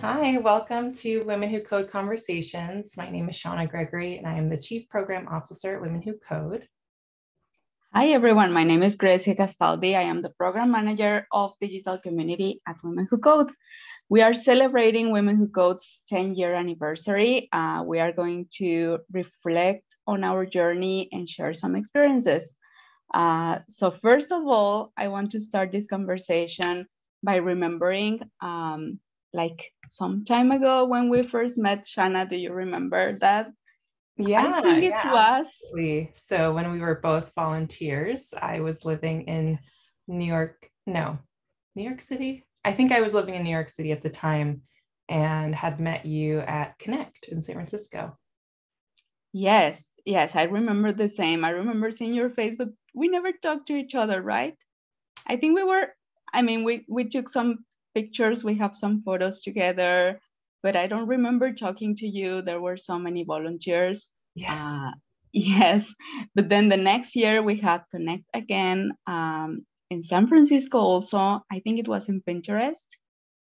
Hi, welcome to Women Who Code Conversations. My name is Shanna Gregory, and I am the Chief Program Officer at Women Who Code. Hi, everyone. My name is Grecia Castaldi. I am the Program Manager of Digital Community at Women Who Code. We are celebrating Women Who Code's 10 year anniversary. Uh, we are going to reflect on our journey and share some experiences. Uh, so, first of all, I want to start this conversation by remembering um, like some time ago when we first met Shanna. Do you remember that? Yeah, I think it yeah, was. Absolutely. So when we were both volunteers, I was living in New York. No, New York City. I think I was living in New York City at the time and had met you at Connect in San Francisco. Yes, yes, I remember the same. I remember seeing your face, but we never talked to each other, right? I think we were, I mean, we, we took some pictures, we have some photos together, but I don't remember talking to you. There were so many volunteers. Yeah. Uh, yes. But then the next year we had Connect again um, in San Francisco also. I think it was in Pinterest.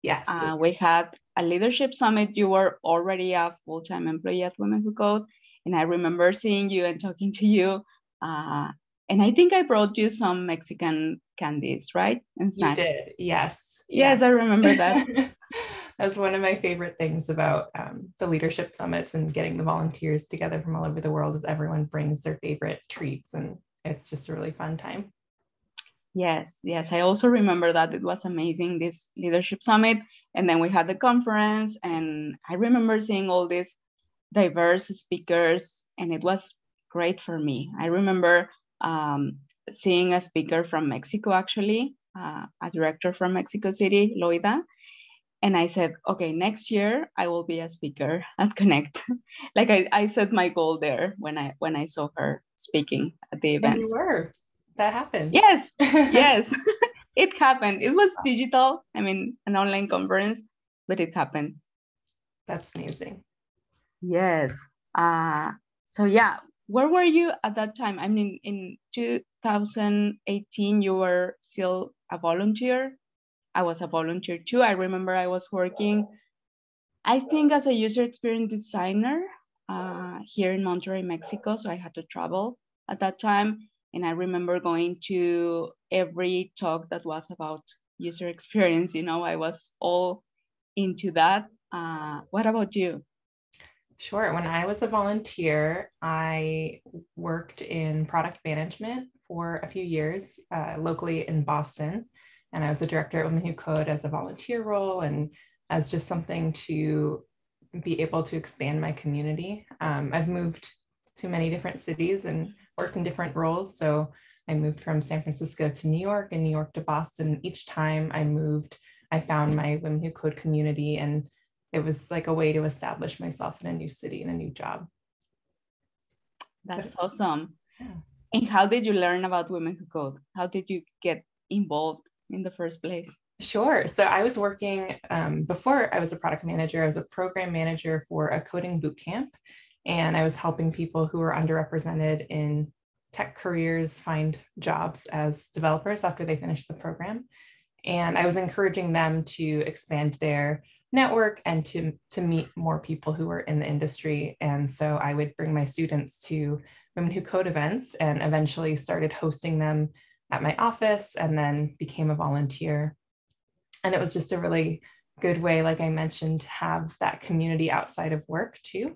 Yes. Uh, we had a leadership summit. You were already a full time employee at Women Who Code. And I remember seeing you and talking to you. Uh, and I think I brought you some Mexican candies, right? And snacks. You did, yes. Yes, I remember that. That's one of my favorite things about um, the leadership summits and getting the volunteers together from all over the world is everyone brings their favorite treats and it's just a really fun time. Yes, yes. I also remember that it was amazing, this leadership summit. And then we had the conference, and I remember seeing all these diverse speakers, and it was great for me. I remember um, seeing a speaker from Mexico, actually, uh, a director from Mexico City, Loida. And I said, okay, next year I will be a speaker at Connect. like I, I set my goal there when I when I saw her speaking at the event. And you were. That happened. Yes, yes. it happened. It was digital, I mean, an online conference, but it happened. That's amazing. Yes. Uh, so yeah, where were you at that time? I mean, in 2018, you were still a volunteer. I was a volunteer too. I remember I was working, I think, as a user experience designer uh, here in Monterrey, Mexico. So I had to travel at that time. And I remember going to every talk that was about user experience. You know, I was all into that. Uh, what about you? Sure. When I was a volunteer, I worked in product management for a few years uh, locally in Boston. And I was a director at Women Who Code as a volunteer role and as just something to be able to expand my community. Um, I've moved to many different cities and worked in different roles. So I moved from San Francisco to New York and New York to Boston. Each time I moved, I found my Women Who Code community and it was like a way to establish myself in a new city and a new job. That's awesome. Yeah. And how did you learn about Women Who Code? How did you get involved in the first place? Sure. So I was working um, before I was a product manager, I was a program manager for a coding boot camp. And I was helping people who were underrepresented in tech careers find jobs as developers after they finished the program. And I was encouraging them to expand their network and to, to meet more people who were in the industry. And so I would bring my students to Women Who Code events and eventually started hosting them at my office and then became a volunteer. And it was just a really good way, like I mentioned, to have that community outside of work too,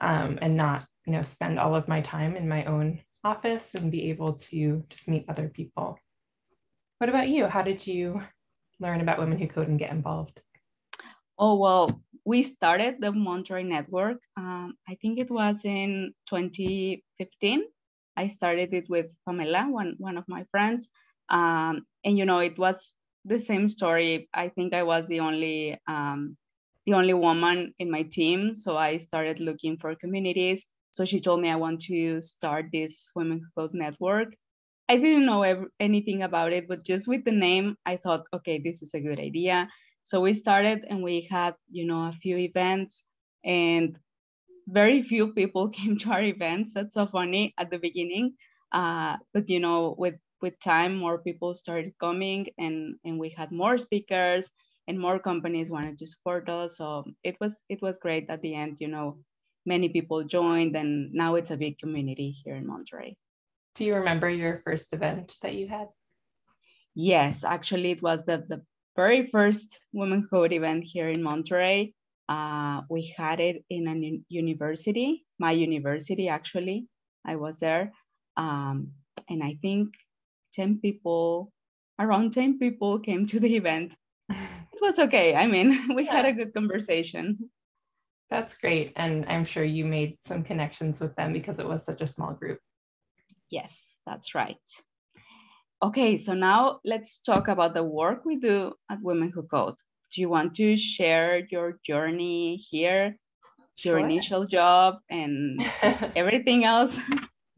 um, and not, you know, spend all of my time in my own office and be able to just meet other people. What about you? How did you learn about Women Who Code and get involved? Oh, well, we started the Monterrey Network. Um, I think it was in 2015. I started it with Pamela, one, one of my friends. Um, and, you know, it was the same story. I think I was the only, um, the only woman in my team. So I started looking for communities. So she told me I want to start this Women Who Code Network. I didn't know anything about it, but just with the name, I thought, okay, this is a good idea. So we started and we had, you know, a few events and very few people came to our events. That's so funny at the beginning. Uh, but you know, with with time, more people started coming and and we had more speakers and more companies wanted to support us. So it was it was great at the end. You know, many people joined, and now it's a big community here in Monterrey. Do you remember your first event that you had? Yes, actually, it was the, the very first Women Code event here in Monterrey. Uh, we had it in a university, my university, actually. I was there. Um, and I think 10 people, around 10 people came to the event. It was okay. I mean, we yeah. had a good conversation. That's great. And I'm sure you made some connections with them because it was such a small group. Yes, that's right. Okay, so now let's talk about the work we do at Women Who Code. Do you want to share your journey here, your sure. initial job, and everything else?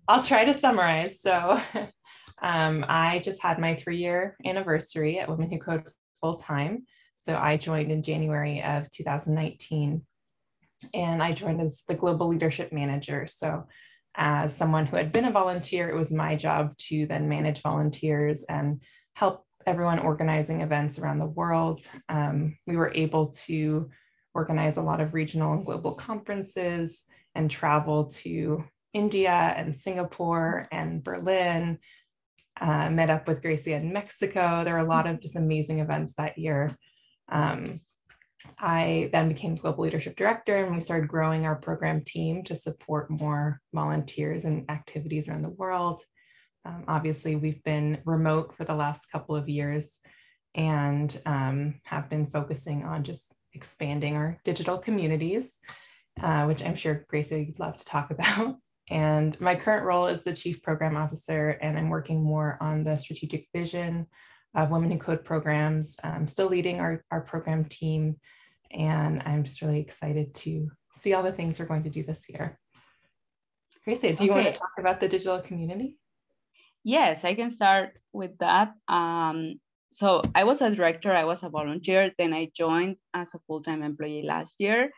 I'll try to summarize. So, um, I just had my three year anniversary at Women Who Code full time. So, I joined in January of 2019 and I joined as the global leadership manager. So, as someone who had been a volunteer, it was my job to then manage volunteers and help everyone organizing events around the world. Um, we were able to organize a lot of regional and global conferences and travel to India and Singapore and Berlin. Uh, met up with Gracie in Mexico. There were a lot of just amazing events that year. Um, I then became global leadership director and we started growing our program team to support more volunteers and activities around the world. Um, obviously, we've been remote for the last couple of years and um, have been focusing on just expanding our digital communities, uh, which I'm sure Gracie would love to talk about. And my current role is the Chief Program Officer, and I'm working more on the strategic vision of Women Who Code programs. I'm still leading our, our program team, and I'm just really excited to see all the things we're going to do this year. Gracie, do you okay. want to talk about the digital community? Yes, I can start with that. Um, so I was a director, I was a volunteer, then I joined as a full-time employee last year.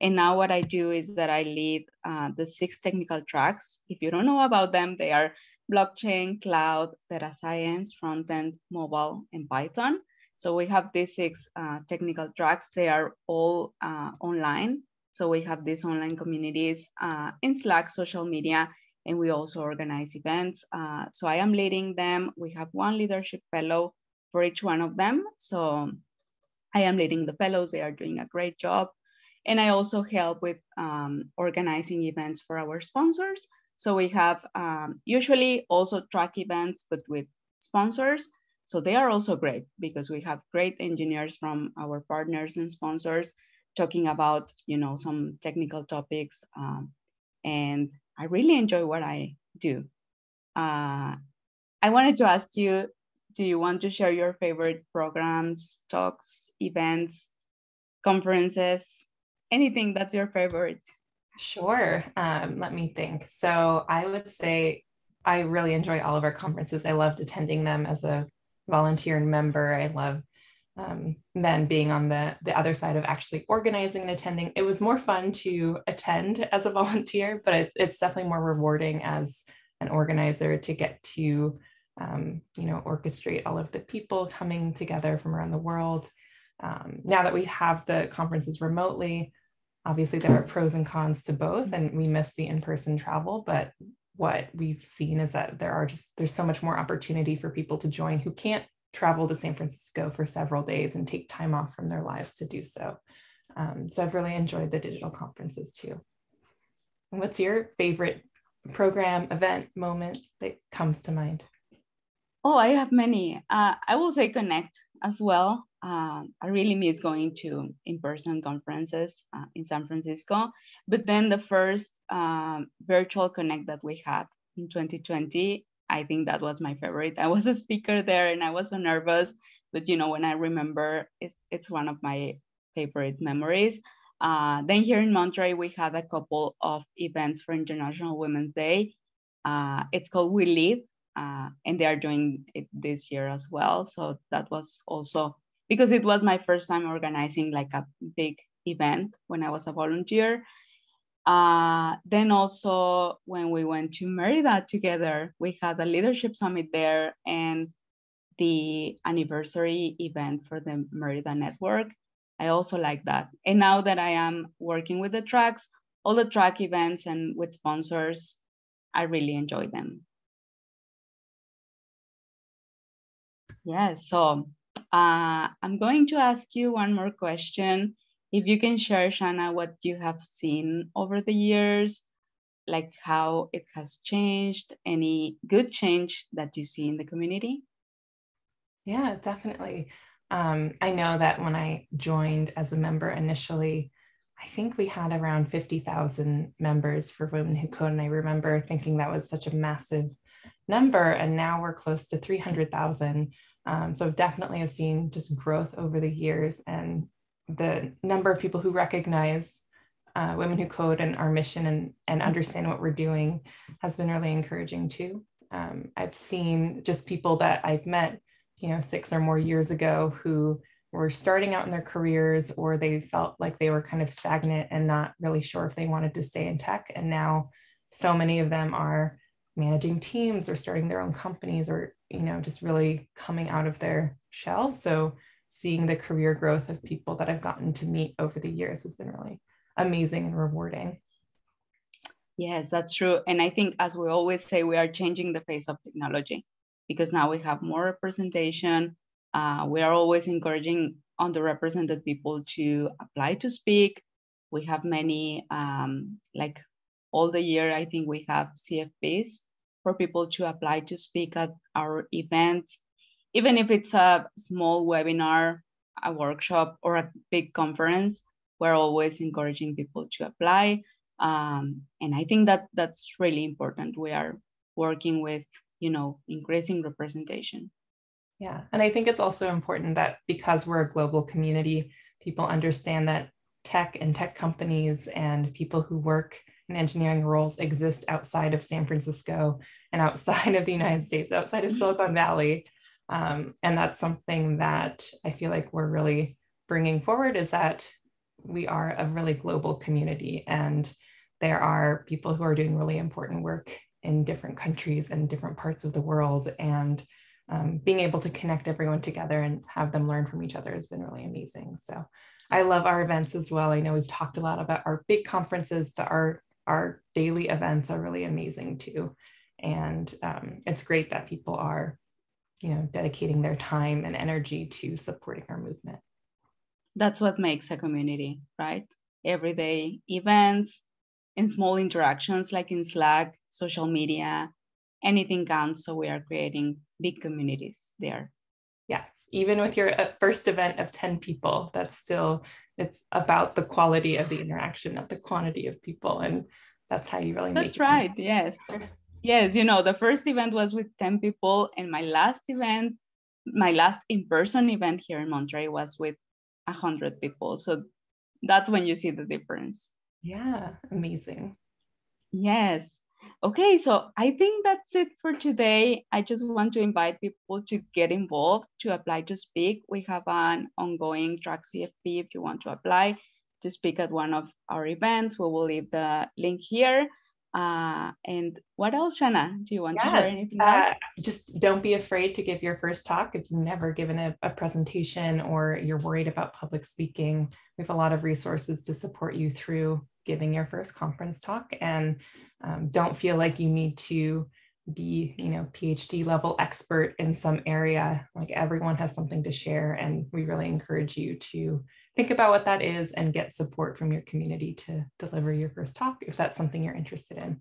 And now what I do is that I lead uh, the six technical tracks. If you don't know about them, they are blockchain, cloud, data science, front-end, mobile, and Python. So we have these six uh, technical tracks. They are all uh, online. So we have these online communities uh, in Slack, social media, and we also organize events. Uh, so I am leading them. We have one leadership fellow for each one of them. So I am leading the fellows. They are doing a great job. And I also help with um, organizing events for our sponsors. So we have um, usually also track events, but with sponsors. So they are also great because we have great engineers from our partners and sponsors talking about, you know, some technical topics. Um, and I really enjoy what I do. Uh, I wanted to ask you, do you want to share your favorite programs, talks, events, conferences, anything that's your favorite? Sure. Um, let me think. So I would say I really enjoy all of our conferences. I loved attending them as a volunteer and member. I love um, then being on the the other side of actually organizing and attending. It was more fun to attend as a volunteer, but it, it's definitely more rewarding as an organizer to get to um, you know orchestrate all of the people coming together from around the world. Um, now that we have the conferences remotely, obviously there are pros and cons to both and we miss the in-person travel but what we've seen is that there are just there's so much more opportunity for people to join who can't travel to san francisco for several days and take time off from their lives to do so. Um, so i've really enjoyed the digital conferences too. And what's your favorite program event moment that comes to mind? Oh i have many. Uh, i will say connect as well um, I really miss going to in-person conferences uh, in San Francisco. But then the first um, virtual connect that we had in 2020, I think that was my favorite. I was a speaker there and I was so nervous, but you know, when I remember, it's, it's one of my favorite memories. Uh, then here in Monterrey, we had a couple of events for International Women's Day. Uh, it's called We Lead, uh, and they are doing it this year as well. So that was also because it was my first time organizing like a big event when I was a volunteer. Uh, then also when we went to Merida together, we had a leadership summit there, and the anniversary event for the Merida Network. I also like that. And now that I am working with the tracks, all the track events and with sponsors, I really enjoy them. Yes, so uh, I'm going to ask you one more question. If you can share, Shanna, what you have seen over the years, like how it has changed, any good change that you see in the community? Yeah, definitely. Um, I know that when I joined as a member initially, I think we had around 50,000 members for Women Who Code. And I remember thinking that was such a massive number. And now we're close to 300,000. Um, so definitely have seen just growth over the years and the number of people who recognize uh, Women Who Code and our mission and, and understand what we're doing has been really encouraging too. Um, I've seen just people that I've met, you know, six or more years ago who were starting out in their careers or they felt like they were kind of stagnant and not really sure if they wanted to stay in tech. And now so many of them are managing teams or starting their own companies or, you know, just really coming out of their shell. So seeing the career growth of people that I've gotten to meet over the years has been really amazing and rewarding. Yes, that's true. And I think, as we always say, we are changing the face of technology because now we have more representation, uh, we are always encouraging underrepresented people to apply to speak. We have many, um, like all the year, I think we have CFPs for people to apply to speak at our events, even if it's a small webinar, a workshop, or a big conference. We're always encouraging people to apply, um, and I think that that's really important. We are working with, you know, increasing representation. Yeah. And I think it's also important that because we're a global community, people understand that tech and tech companies and people who work in engineering roles exist outside of San Francisco and outside of the United States, outside of Silicon Valley. Um, and that's something that I feel like we're really bringing forward is that we are a really global community and there are people who are doing really important work in different countries and different parts of the world. And um, being able to connect everyone together and have them learn from each other has been really amazing. So I love our events as well. I know we've talked a lot about our big conferences, but our our daily events are really amazing too. And um, it's great that people are, you know, dedicating their time and energy to supporting our movement. That's what makes a community, right? Everyday events and small interactions like in Slack, social media, anything counts. So we are creating big communities there. Yes, even with your uh, first event of 10 people, that's still, it's about the quality of the interaction, not the quantity of people. And that's how you really That's right. Yes. Yes. You know, the first event was with 10 people, and my last event, my last in person event here in Monterrey was with 100 people. So that's when you see the difference. Yeah. Amazing. Yes. Okay, so I think that's it for today. I just want to invite people to get involved, to apply to speak. We have an ongoing track CFP if you want to apply to speak at one of our events. We will leave the link here. Uh, and what else, Shanna? Do you want yeah, to share anything else? Uh, just don't be afraid to give your first talk if you've never given a, a presentation or you're worried about public speaking. We have a lot of resources to support you through giving your first conference talk. And um, don't feel like you need to be you know phd level expert in some area. Like everyone has something to share and we really encourage you to think about what that is and get support from your community to deliver your first talk if that's something you're interested in.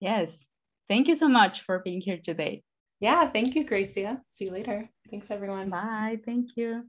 Yes. Thank you so much for being here today. Yeah thank you Grecia. See you later. Thanks everyone. Bye. Thank you